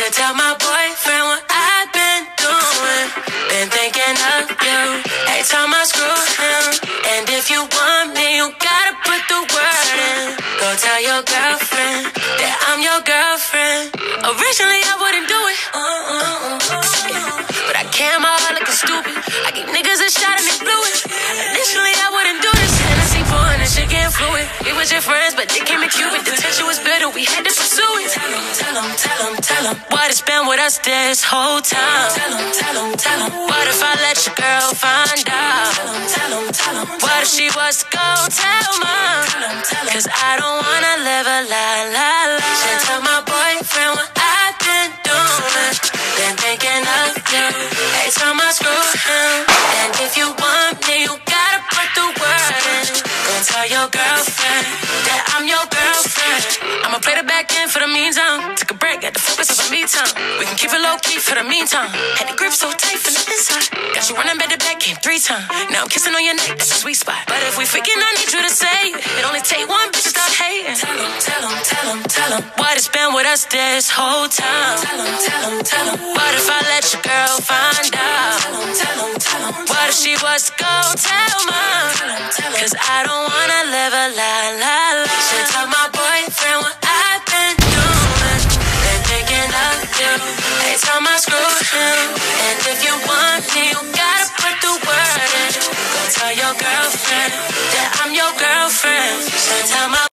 should tell my boyfriend what I've been doing. Been thinking of you. Every time I screw him. And if you want me, you gotta put the word in. Go tell your girlfriend that I'm your girlfriend. Originally, I wouldn't do it. Uh, uh, uh, but I can't, my heart looking stupid. I give niggas a shot and they blew it. Initially, I wouldn't do this. Hennessy pouring and shit getting fluid. We was your friends, but they came at you with the tension was better, We had to pursue it. Tell them, tell them, tell them tell them. What it's been with us this whole time. Tell them, tell them, tell them. What if I let your girl find out? Tell them, tell them, tell them. What if she was to go tell mom? Cause I don't wanna live a lie, lie, lie. Should tell my boyfriend what I've been doing. Been thinking of you. Every time I screw him. And if you want me, you gotta put the word in. Go tell your girlfriend that I'm your girlfriend. Play the back end for the meantime. Take a break, got the focus on me time. We can keep it low key for the meantime. Had the grip so tight from the inside. Got you running back to back, came three times. Now I'm kissing on your neck, that's a sweet spot. But if we freaking, I need you to say it. Only take one bitch to stop hating. Tell him, tell him, tell him, tell him. What it's been with us this whole time. Tell him, tell him, tell him. What if I let your girl find out? Tell him, tell him, tell him. What if she was to go tell mom? Cause I don't wanna live a lie. If you want me, you gotta put the word in. Go tell your girlfriend that I'm your girlfriend. Should tell my